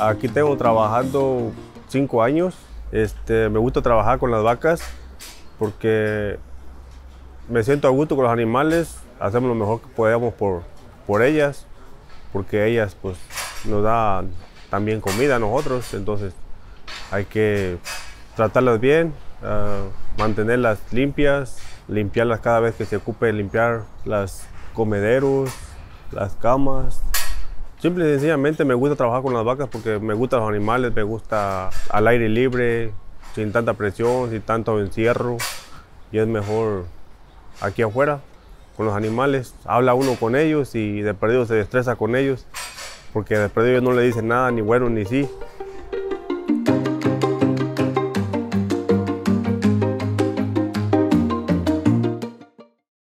Aquí tengo trabajando cinco años. Este, me gusta trabajar con las vacas porque me siento a gusto con los animales. Hacemos lo mejor que podamos por, por ellas, porque ellas pues nos dan también comida a nosotros. Entonces hay que tratarlas bien, ah, mantenerlas limpias, limpiarlas cada vez que se ocupe limpiar las comederos, las camas. Simple y sencillamente me gusta trabajar con las vacas porque me gustan los animales, me gusta al aire libre, sin tanta presión, sin tanto encierro. Y es mejor aquí afuera con los animales. Habla uno con ellos y de perdido se estresa con ellos porque de perdido no le dicen nada, ni bueno ni sí.